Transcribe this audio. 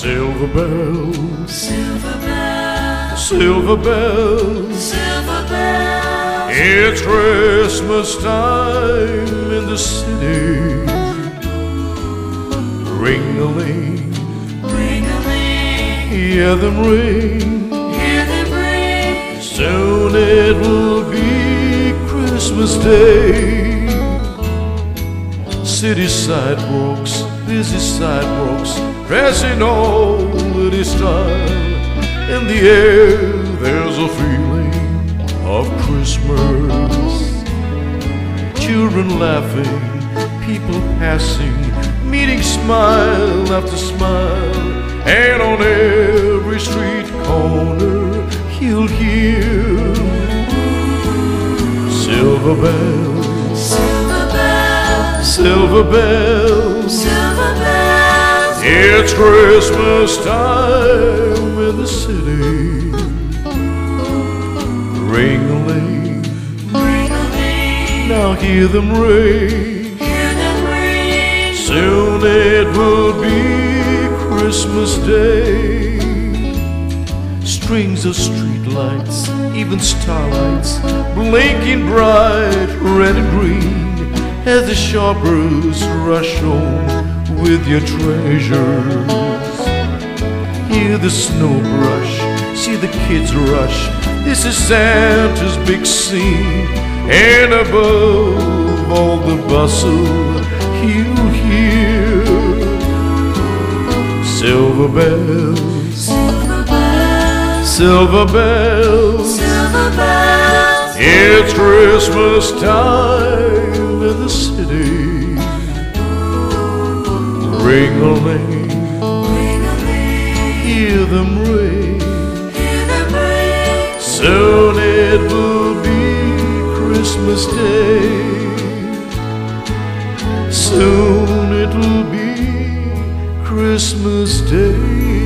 Silver bells, Silver bells, silver bells. silver bells, It's Christmas time in the city. Ring a ling, ring a ling, hear them ring. hear them ring. Soon it will be Christmas Day. City sidewalks, busy sidewalks, dressing holiday style. In the air, there's a feeling of Christmas. Children laughing, people passing, meeting smile after smile. And on every street corner, you'll hear silver bells, Silver bells, silver bells. silver bells, It's Christmas time in the city. Ring a ling, ring a now hear them ring. hear them ring. Soon it will be Christmas Day. Strings of streetlights, even starlights, blinking bright red and green as the shoppers rush home with your treasures. Hear the snow brush, see the kids rush. This is Santa's big scene, and above all the bustle, you hear silver bells, Silver bells, silver bells. silver bells, It's Christmas time Ring a hear them ring. Soon it will be Christmas Day. Soon it will be Christmas Day.